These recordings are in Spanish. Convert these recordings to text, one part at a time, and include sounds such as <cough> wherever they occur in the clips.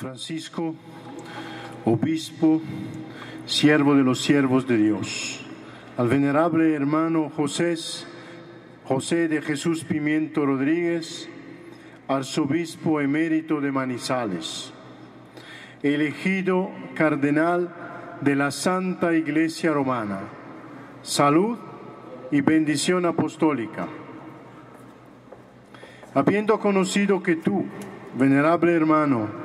Francisco, obispo, siervo de los siervos de Dios, al venerable hermano José, José de Jesús Pimiento Rodríguez, arzobispo emérito de Manizales, elegido cardenal de la Santa Iglesia Romana, salud y bendición apostólica. Habiendo conocido que tú, venerable hermano,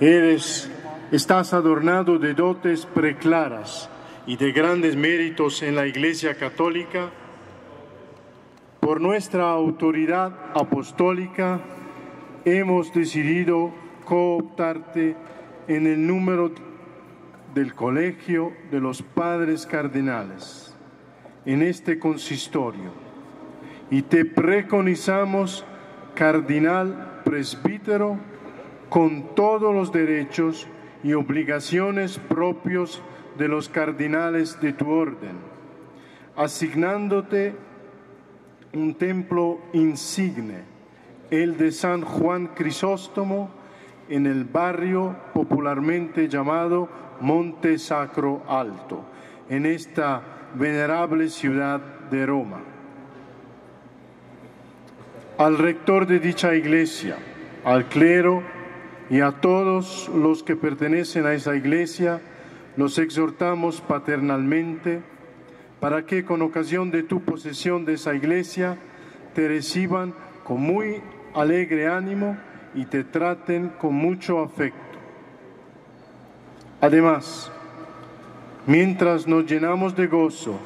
eres, estás adornado de dotes preclaras y de grandes méritos en la Iglesia Católica, por nuestra autoridad apostólica hemos decidido cooptarte en el número del Colegio de los Padres Cardenales en este consistorio. Y te preconizamos cardinal presbítero con todos los derechos y obligaciones propios de los cardinales de tu orden, asignándote un templo insigne, el de San Juan Crisóstomo, en el barrio popularmente llamado Monte Sacro Alto, en esta venerable ciudad de Roma. Al rector de dicha iglesia, al clero y a todos los que pertenecen a esa iglesia, los exhortamos paternalmente para que con ocasión de tu posesión de esa iglesia te reciban con muy alegre ánimo y te traten con mucho afecto. Además, mientras nos llenamos de gozo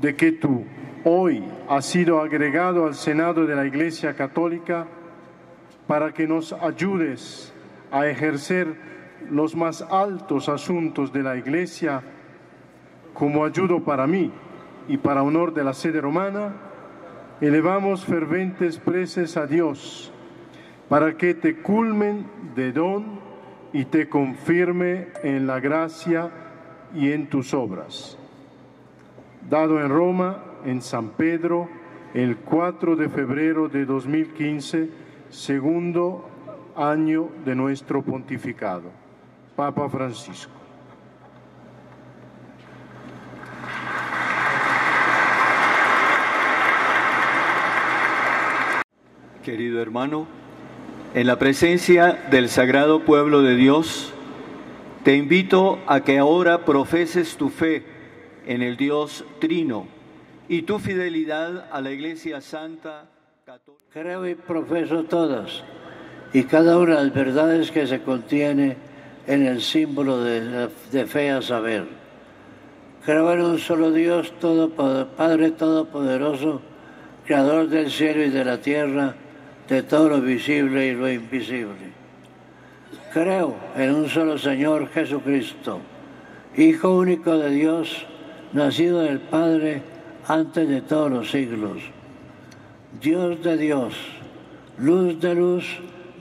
de que tú, hoy ha sido agregado al Senado de la Iglesia Católica para que nos ayudes a ejercer los más altos asuntos de la Iglesia como ayudo para mí y para honor de la sede romana, elevamos ferventes preces a Dios para que te culmen de don y te confirme en la gracia y en tus obras. Dado en Roma, en San Pedro el 4 de febrero de 2015, segundo año de nuestro pontificado. Papa Francisco. Querido hermano, en la presencia del sagrado pueblo de Dios, te invito a que ahora profeses tu fe en el Dios Trino y tu fidelidad a la Iglesia Santa Católica. Creo y profeso todas y cada una de las verdades que se contiene en el símbolo de, fe a saber. Creo en un solo Dios, todo, Padre Todopoderoso, Creador del cielo y de la tierra, de todo lo visible y lo invisible. Creo en un solo Señor Jesucristo, Hijo único de Dios, nacido del Padre, antes de todos los siglos. Dios de Dios, luz de luz,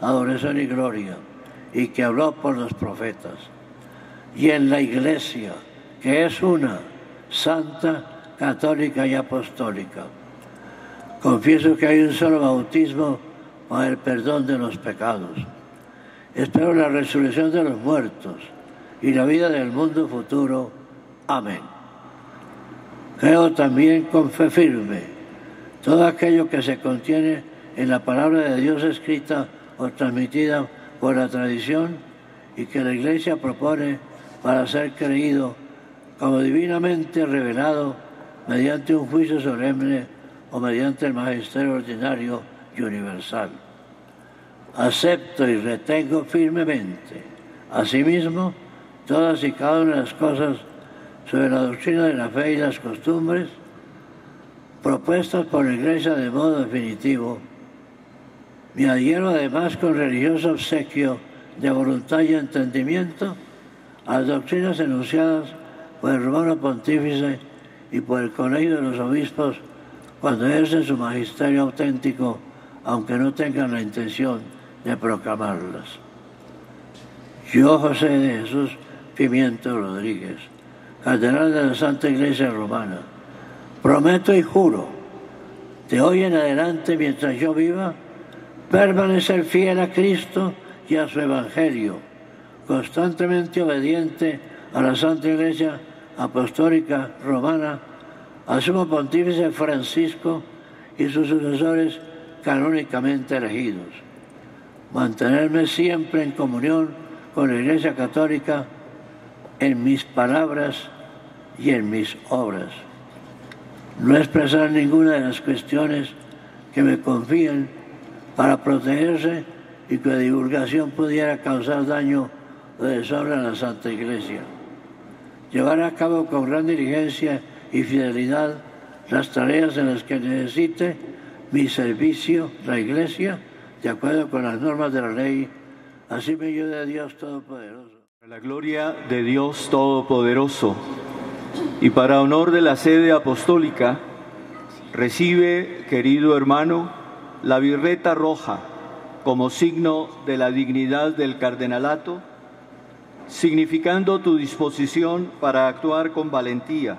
adoración y gloria, y que habló por los profetas. Y en la Iglesia, que es una, santa, católica y apostólica. Confieso que hay un solo bautismo para el perdón de los pecados. Espero la resurrección de los muertos y la vida del mundo futuro. Amén. Creo también con fe firme todo aquello que se contiene en la palabra de Dios escrita o transmitida por la tradición y que la Iglesia propone para ser creído como divinamente revelado mediante un juicio solemne o mediante el magisterio ordinario y universal. Acepto y retengo firmemente, asimismo, todas y cada una de las cosas sobre la doctrina de la fe y las costumbres propuestas por la Iglesia de modo definitivo. Me adhiero además con religioso obsequio de voluntad y entendimiento a las doctrinas enunciadas por el romano pontífice y por el colegio de los obispos cuando ejercen su magisterio auténtico, aunque no tengan la intención de proclamarlas. Yo, José de Jesús Pimiento Rodríguez, cardenal de la Santa Iglesia Romana, prometo y juro, de hoy en adelante, mientras yo viva, permanecer fiel a Cristo y a su Evangelio, constantemente obediente a la Santa Iglesia Apostólica Romana, al Sumo Pontífice Francisco y sus sucesores canónicamente elegidos. Mantenerme siempre en comunión con la Iglesia Católica en mis palabras y en mis obras. No expresar ninguna de las cuestiones que me confíen para protegerse y que la divulgación pudiera causar daño o desorden a la Santa Iglesia. Llevar a cabo con gran diligencia y fidelidad las tareas en las que necesite mi servicio, la Iglesia, de acuerdo con las normas de la ley. Así me ayude Dios Todopoderoso. La gloria de Dios Todopoderoso y para honor de la sede apostólica, recibe, querido hermano, la birreta roja como signo de la dignidad del cardenalato, significando tu disposición para actuar con valentía,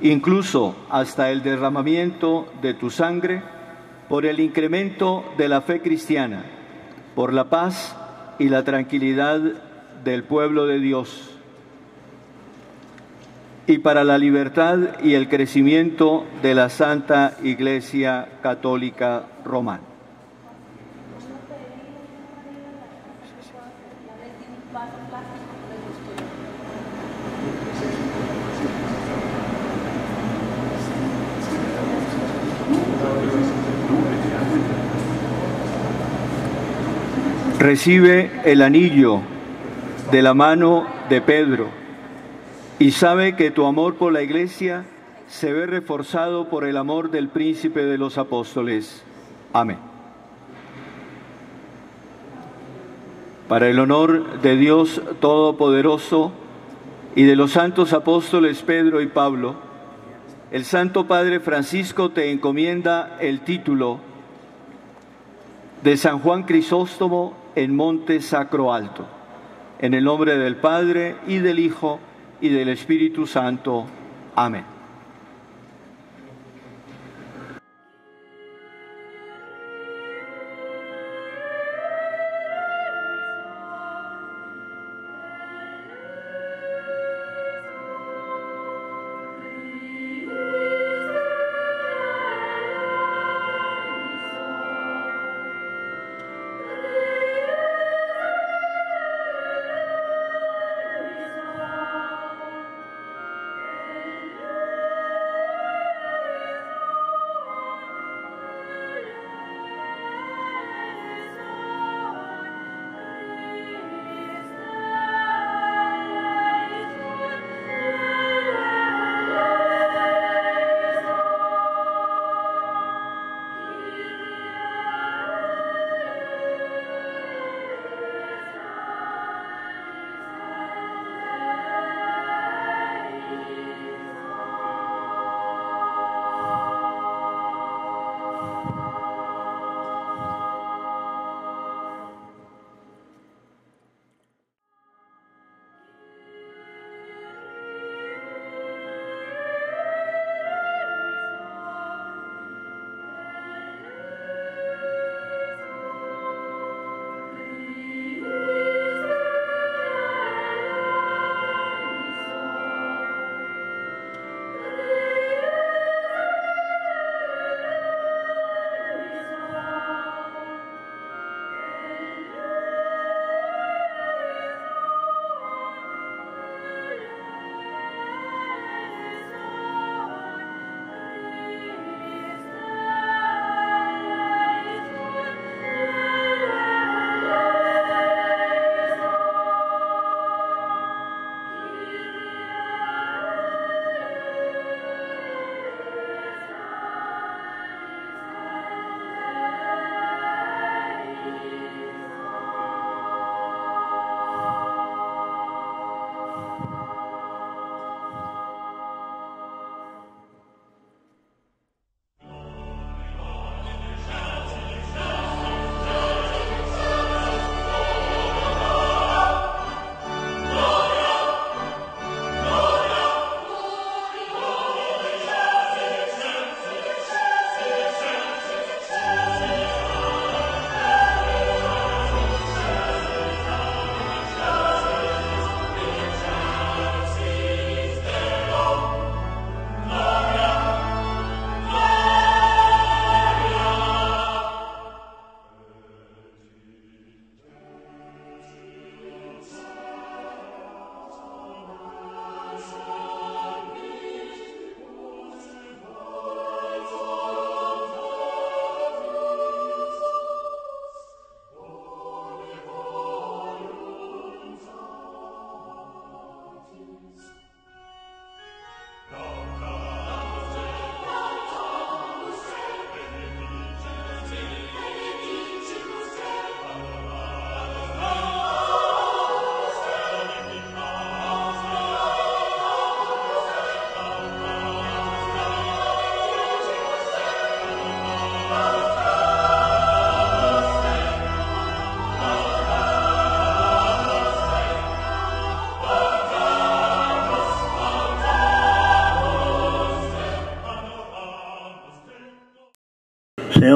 incluso hasta el derramamiento de tu sangre, por el incremento de la fe cristiana, por la paz y la tranquilidad del pueblo de Dios y para la libertad y el crecimiento de la Santa Iglesia Católica Romana. Recibe el anillo de la mano de Pedro y sabe que tu amor por la iglesia se ve reforzado por el amor del príncipe de los apóstoles. Amén. Para el honor de Dios Todopoderoso y de los santos apóstoles Pedro y Pablo, el Santo Padre Francisco te encomienda el título de San Juan Crisóstomo en Monte Sacro Alto, en el nombre del Padre y del Hijo y del Espíritu Santo. Amén.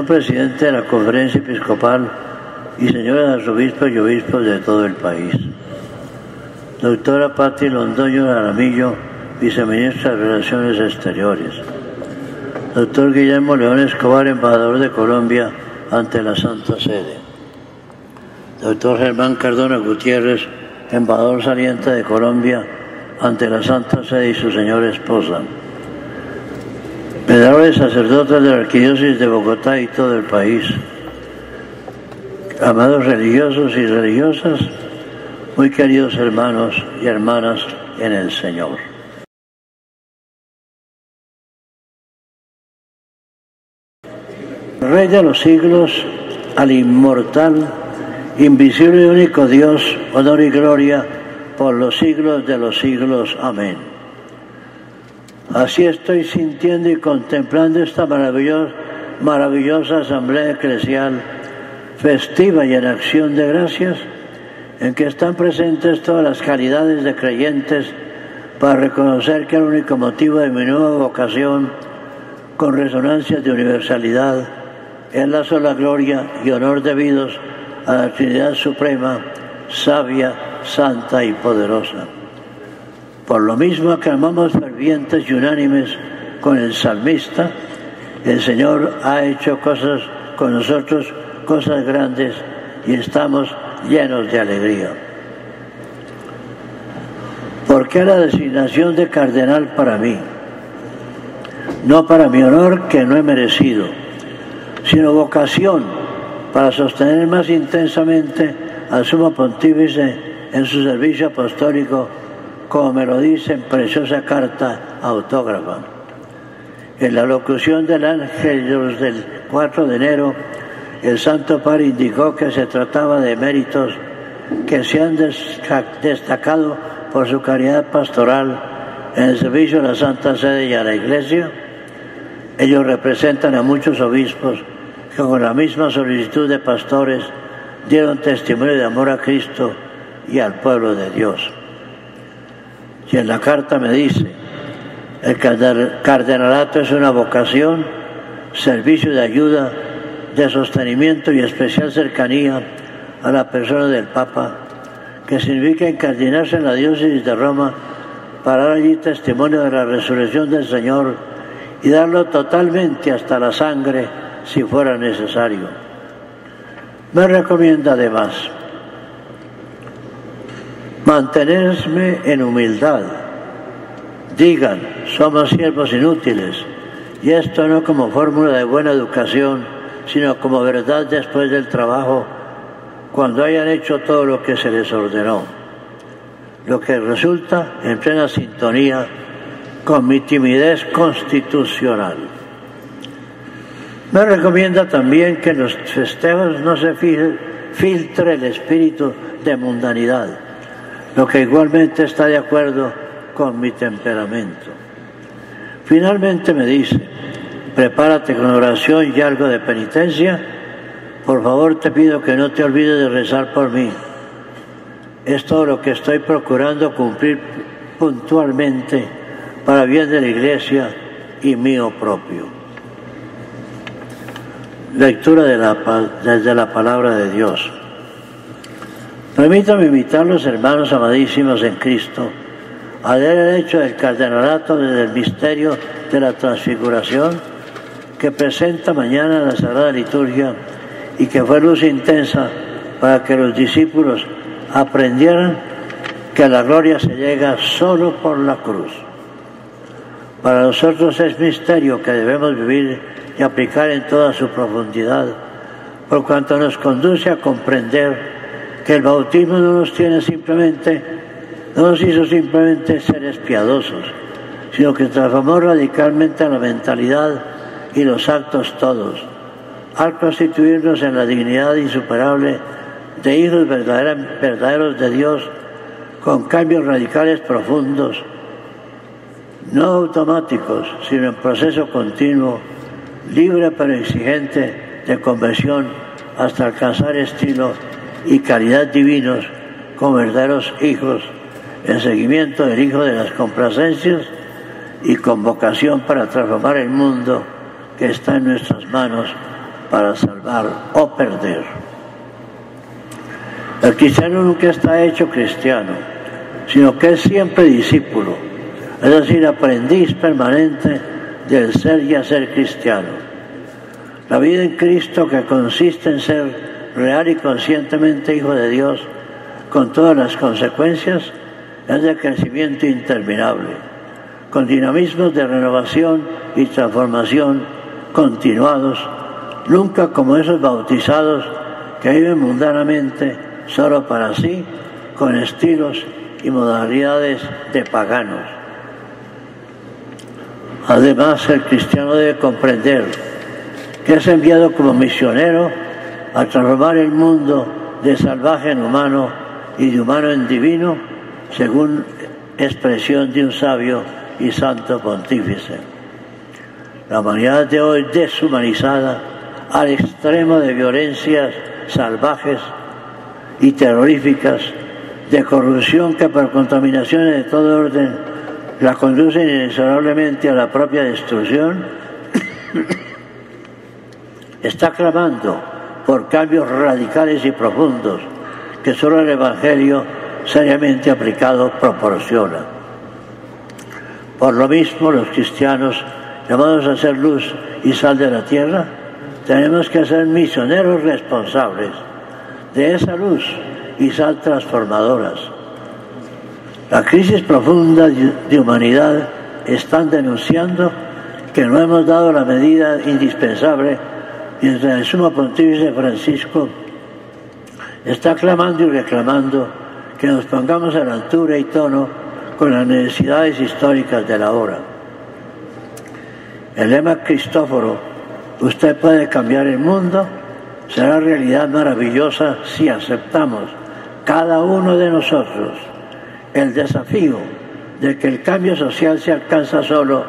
Señor presidente de la Conferencia Episcopal y señores arzobispos y obispos de todo el país. Doctora Patti Londoño Aramillo, viceministra de Relaciones Exteriores. Doctor Guillermo León Escobar, embajador de Colombia ante la Santa Sede. Doctor Germán Cardona Gutiérrez, embajador saliente de Colombia ante la Santa Sede y su señora esposa. Veneradores sacerdotes de la Arquidiócesis de Bogotá y todo el país. Amados religiosos y religiosas, muy queridos hermanos y hermanas en el Señor. Rey de los siglos, al inmortal, invisible y único Dios, honor y gloria por los siglos de los siglos. Amén. Así estoy sintiendo y contemplando esta maravillosa, asamblea eclesial, festiva y en acción de gracias, en que están presentes todas las calidades de creyentes para reconocer que el único motivo de mi nueva vocación, con resonancias de universalidad, es la sola gloria y honor debidos a la Trinidad Suprema, sabia, santa y poderosa. Por lo mismo aclamamos fervientes y unánimes con el salmista, el Señor ha hecho cosas con nosotros, cosas grandes, y estamos llenos de alegría. ¿Por qué la designación de cardenal para mí? No para mi honor que no he merecido, sino vocación para sostener más intensamente al sumo pontífice en su servicio apostólico, como me lo dice en preciosa carta autógrafa. En la locución del ángel del 4 de enero, el Santo Padre indicó que se trataba de méritos que se han destacado por su caridad pastoral en el servicio a la Santa Sede y a la Iglesia. Ellos representan a muchos obispos que con la misma solicitud de pastores dieron testimonio de amor a Cristo y al pueblo de Dios. Y en la carta me dice, el cardenalato es una vocación, servicio de ayuda, de sostenimiento y especial cercanía a la persona del Papa, que significa encardinarse en la diócesis de Roma para dar allí testimonio de la resurrección del Señor y darlo totalmente hasta la sangre si fuera necesario. Me recomienda además mantenerme en humildad. Digan, somos siervos inútiles, y esto no como fórmula de buena educación, sino como verdad después del trabajo, cuando hayan hecho todo lo que se les ordenó, lo que resulta en plena sintonía con mi timidez constitucional. Me recomienda también que en los festejos no se filtre el espíritu de mundanidad, lo que igualmente está de acuerdo con mi temperamento. Finalmente me dice, prepárate con oración y algo de penitencia, por favor te pido que no te olvides de rezar por mí. Es todo lo que estoy procurando cumplir puntualmente para bien de la iglesia y mío propio. Lectura de la, desde la palabra de Dios. Permítame invitar a los hermanos amadísimos en Cristo a leer el hecho del cardenalato desde el misterio de la transfiguración que presenta mañana la Sagrada Liturgia y que fue luz intensa para que los discípulos aprendieran que la gloria se llega solo por la cruz. Para nosotros es misterio que debemos vivir y aplicar en toda su profundidad, por cuanto nos conduce a comprender que el bautismo no nos tiene simplemente, no nos hizo simplemente seres piadosos, sino que transformó radicalmente la mentalidad y los actos todos, al constituirnos en la dignidad insuperable de hijos verdaderos de Dios, con cambios radicales profundos, no automáticos, sino en proceso continuo libre pero exigente de conversión hasta alcanzar estilo y calidad divinos como verdaderos hijos en seguimiento del Hijo de las complacencias y con vocación para transformar el mundo que está en nuestras manos para salvar o perder. El cristiano nunca está hecho cristiano, sino que es siempre discípulo, es decir, aprendiz permanente del ser y hacer cristiano. La vida en Cristo que consiste en ser real y conscientemente hijo de Dios, con todas las consecuencias, es de crecimiento interminable, con dinamismos de renovación y transformación continuados, nunca como esos bautizados que viven mundanamente solo para sí, con estilos y modalidades de paganos. Además, el cristiano debe comprender que es enviado como misionero a transformar el mundo de salvaje en humano y de humano en divino, según expresión de un sabio y santo pontífice. La humanidad de hoy deshumanizada al extremo de violencias salvajes y terroríficas, de corrupción que por contaminaciones de todo orden la conducen inexorablemente a la propia destrucción, <coughs> está clamando por cambios radicales y profundos que solo el Evangelio seriamente aplicado proporciona. Por lo mismo, los cristianos, llamados a ser luz y sal de la tierra, tenemos que ser misioneros responsables de esa luz y sal transformadoras. La crisis profunda de humanidad están denunciando que no hemos dado la medida indispensable mientras el sumo pontífice Francisco está clamando y reclamando que nos pongamos a la altura y tono con las necesidades históricas de la hora. El lema Cristóforo, usted puede cambiar el mundo, será realidad maravillosa si aceptamos cada uno de nosotros el desafío de que el cambio social se alcanza solo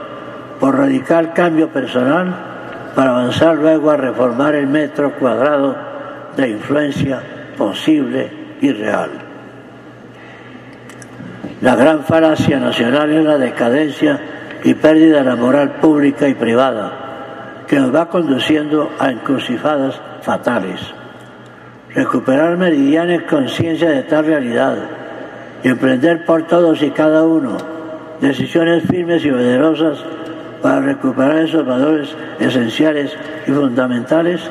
por radical cambio personal para avanzar luego a reformar el metro cuadrado de influencia posible y real. La gran falacia nacional es la decadencia y pérdida de la moral pública y privada, que nos va conduciendo a encrucijadas fatales. Recuperar meridiana conciencia de tal realidad y emprender por todos y cada uno decisiones firmes y poderosas para recuperar esos valores esenciales y fundamentales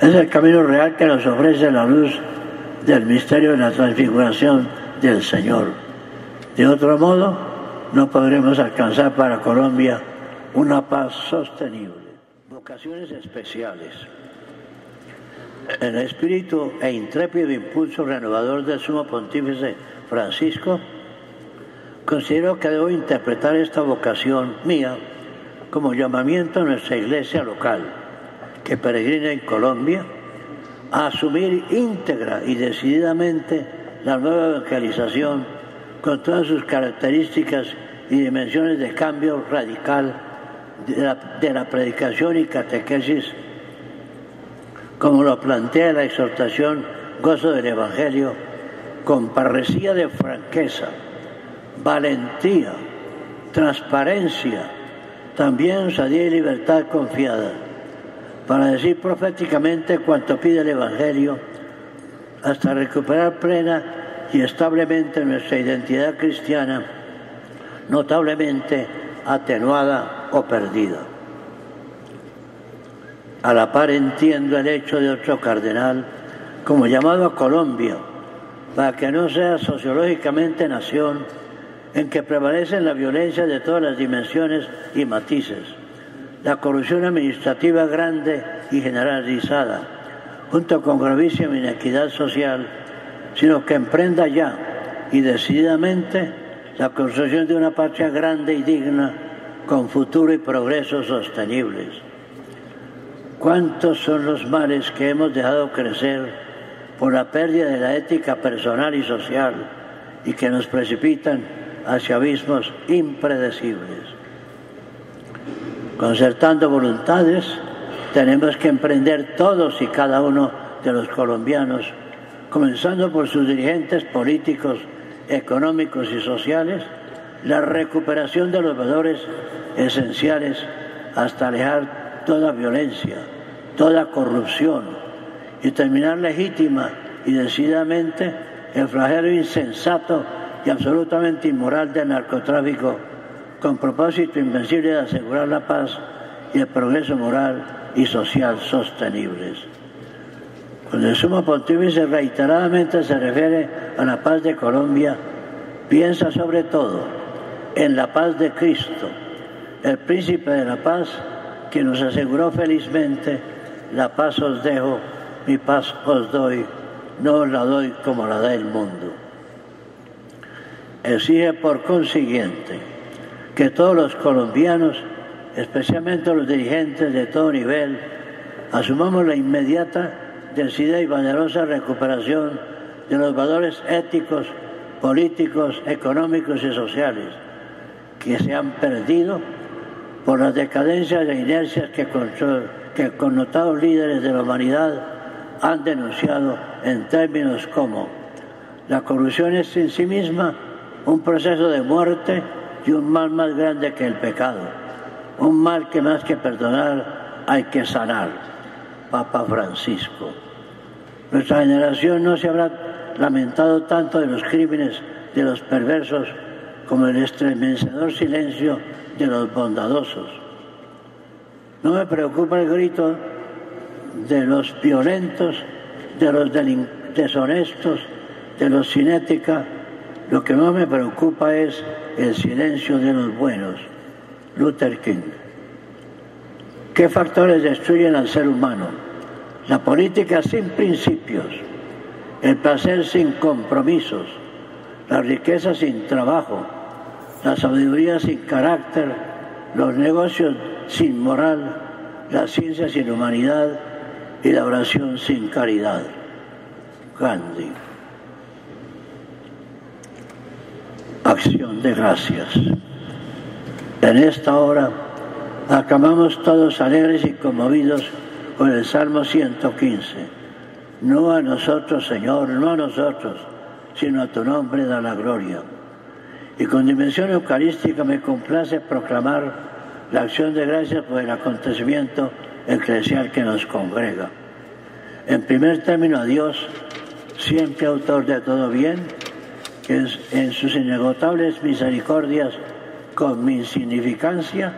es el camino real que nos ofrece la luz del misterio de la transfiguración del Señor. De otro modo, no podremos alcanzar para Colombia una paz sostenible. Vocaciones especiales. El espíritu e intrépido impulso renovador del sumo pontífice Francisco, considero que debo interpretar esta vocación mía como llamamiento a nuestra iglesia local, que peregrina en Colombia, a asumir íntegra y decididamente la nueva evangelización con todas sus características y dimensiones de cambio radical de la, de la predicación y catequesis como lo plantea la exhortación Gozo del Evangelio, con parresía de franqueza, valentía, transparencia, también osadía y libertad confiada, para decir proféticamente cuanto pide el Evangelio, hasta recuperar plena y establemente nuestra identidad cristiana, notablemente atenuada o perdida. A la par entiendo el hecho de otro cardenal como llamado a Colombia, para que no sea sociológicamente nación en que prevalecen la violencia de todas las dimensiones y matices, la corrupción administrativa grande y generalizada, junto con gravísima inequidad social, sino que emprenda ya y decididamente la construcción de una patria grande y digna, con futuro y progreso sostenibles. ¿Cuántos son los males que hemos dejado crecer por la pérdida de la ética personal y social y que nos precipitan hacia abismos impredecibles? Concertando voluntades, tenemos que emprender todos y cada uno de los colombianos, comenzando por sus dirigentes políticos, económicos y sociales, la recuperación de los valores esenciales hasta alejar toda violencia, toda corrupción y terminar legítima y decididamente el flagelo insensato y absolutamente inmoral del narcotráfico con propósito invencible de asegurar la paz y el progreso moral y social sostenibles. Cuando el sumo pontífice reiteradamente se refiere a la paz de Colombia, piensa sobre todo en la paz de Cristo, el príncipe de la paz, que nos aseguró felizmente, la paz os dejo, mi paz os doy, no os la doy como la da el mundo. Exige por consiguiente que todos los colombianos, especialmente los dirigentes de todo nivel, asumamos la inmediata, decidida y valerosa recuperación de los valores éticos, políticos, económicos y sociales que se han perdido por las decadencias e inercias que, que connotados líderes de la humanidad han denunciado en términos como la corrupción es en sí misma un proceso de muerte y un mal más grande que el pecado, un mal que más que perdonar hay que sanar. Papa Francisco. Nuestra generación no se habrá lamentado tanto de los crímenes de los perversos como el estremecedor silencio de los bondadosos. No me preocupa el grito de los violentos, de los deshonestos, de los cinética. Lo que más me preocupa es el silencio de los buenos. Luther King. ¿Qué factores destruyen al ser humano? La política sin principios, el placer sin compromisos, la riqueza sin trabajo, la sabiduría sin carácter, los negocios sin moral, la ciencia sin humanidad y la oración sin caridad. Gandhi. Acción de gracias. En esta hora acabamos todos alegres y conmovidos con el Salmo 115. No a nosotros, Señor, no a nosotros, sino a tu nombre da la gloria. Y con dimensión eucarística me complace proclamar la acción de gracias por el acontecimiento eclesial que nos congrega. En primer término a Dios, siempre autor de todo bien, que en sus inagotables misericordias, con mi insignificancia,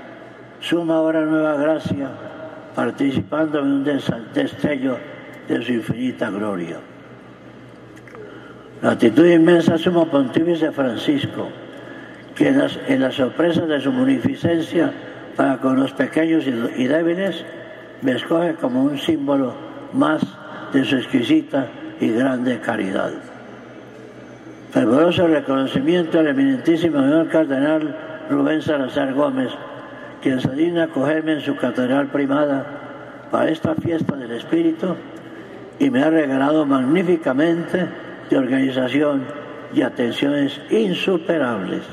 suma ahora nueva gracia, participando en un destello de su infinita gloria. La actitud inmensa sumo pontífice Francisco, que en las, en sorpresas de su munificencia para con los pequeños y, débiles, me escoge como un símbolo más de su exquisita y grande caridad. Fervoroso reconocimiento al eminentísimo señor cardenal Rubén Salazar Gómez, quien se digna acogerme en su catedral primada para esta fiesta del Espíritu y me ha regalado magníficamente de organización y atenciones insuperables.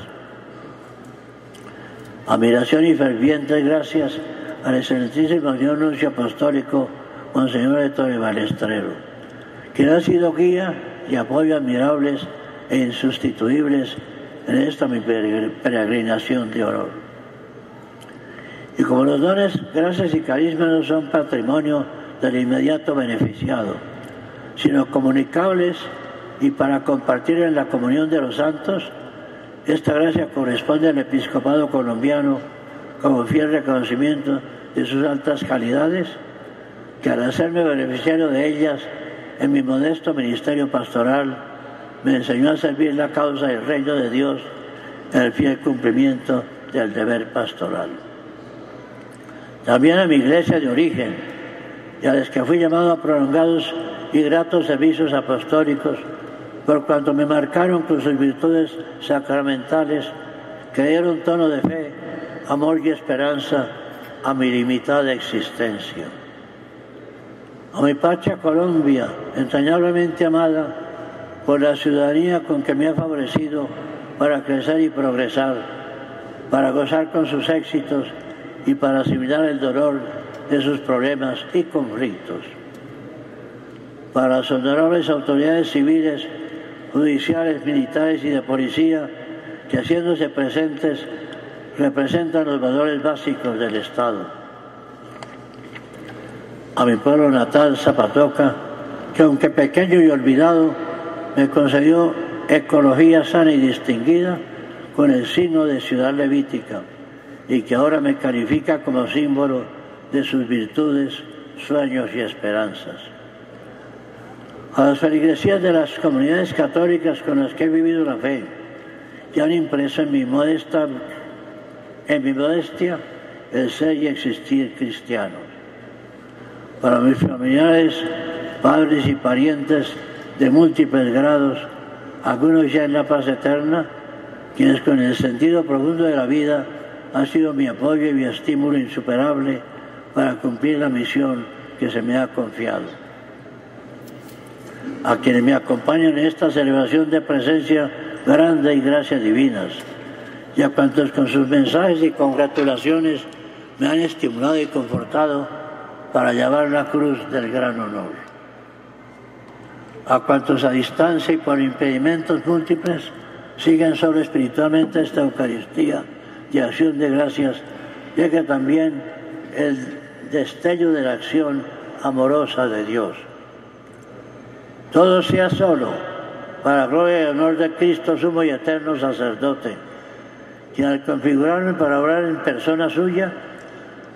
Admiración y fervientes gracias al excelentísimo señor nuncio apostólico Monseñor Torre Balestrero, quien ha sido guía y apoyo admirables e insustituibles en esta mi peregrinación de honor. Y como los dones, gracias y carismas no son patrimonio del inmediato beneficiado, sino comunicables y para compartir en la comunión de los santos, esta gracia corresponde al episcopado colombiano como fiel reconocimiento de sus altas calidades, que al hacerme beneficiario de ellas en mi modesto ministerio pastoral, me enseñó a servir la causa del reino de Dios en el fiel cumplimiento del deber pastoral. También a mi iglesia de origen y a las que fui llamado a prolongados y gratos servicios apostólicos, por cuanto me marcaron con sus virtudes sacramentales que dieron tono de fe, amor y esperanza a mi limitada existencia. A mi pacha Colombia, entrañablemente amada por la ciudadanía con que me ha favorecido para crecer y progresar, para gozar con sus éxitos y para asimilar el dolor de sus problemas y conflictos. Para las honorables autoridades civiles judiciales, militares y de policía que haciéndose presentes representan los valores básicos del Estado. a mi pueblo natal, Zapatoca, que aunque pequeño y olvidado, me concedió ecología sana y distinguida con el signo de ciudad levítica y que ahora me califica como símbolo de sus virtudes, sueños y esperanzas. A las feligresías de las comunidades católicas con las que he vivido la fe y han impreso en mi modesta en mi modestia el ser y existir cristiano. Para mis familiares, padres y parientes de múltiples grados, algunos ya en la paz eterna, quienes con el sentido profundo de la vida han sido mi apoyo y mi estímulo insuperable para cumplir la misión que se me ha confiado. A quienes me acompañan en esta celebración de presencia grande y gracias divinas, y a cuantos con sus mensajes y congratulaciones me han estimulado y confortado para llevar la cruz del gran honor. A cuantos a distancia y por impedimentos múltiples siguen solo espiritualmente esta Eucaristía y acción de gracias, llega también el destello de la acción amorosa de Dios. Todo sea solo para gloria y honor de Cristo, sumo y eterno sacerdote, quien al configurarme para obrar en persona suya,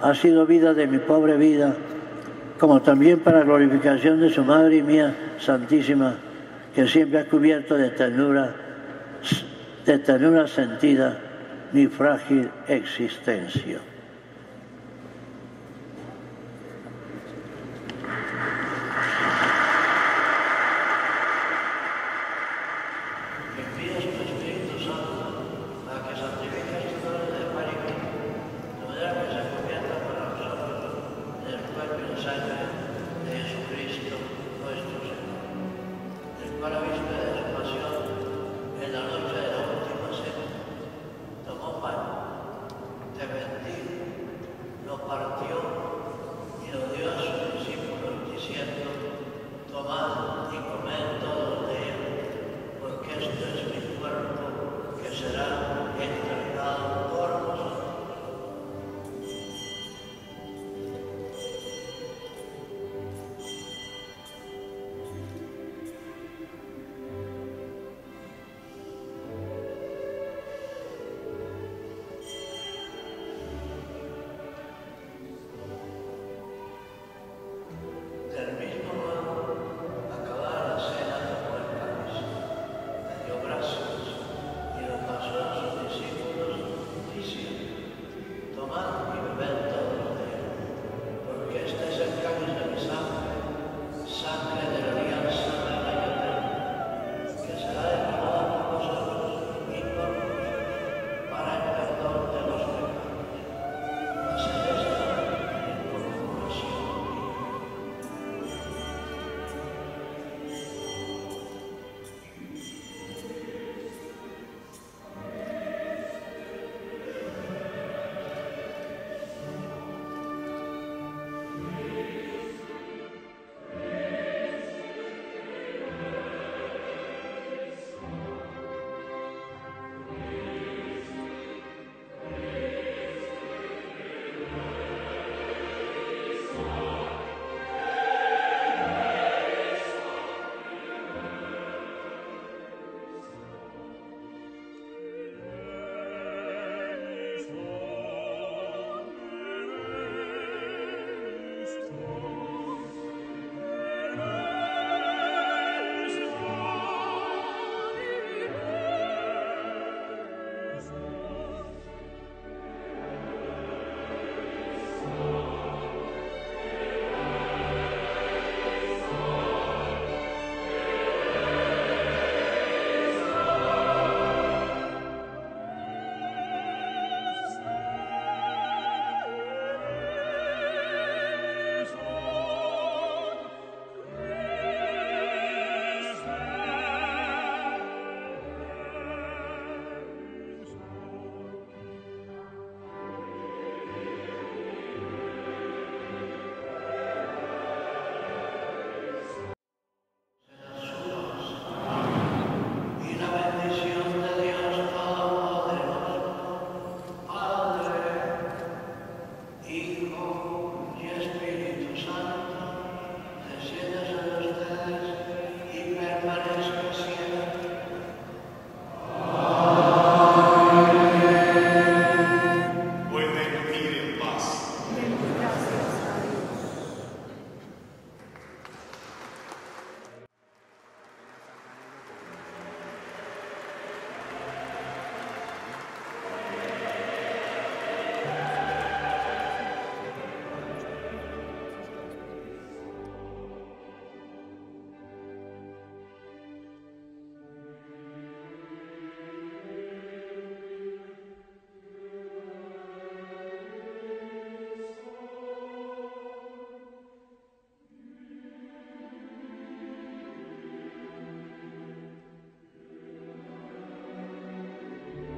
ha sido vida de mi pobre vida, como también para glorificación de su Madre mía Santísima, que siempre ha cubierto de ternura, de ternura sentida mi frágil existencia.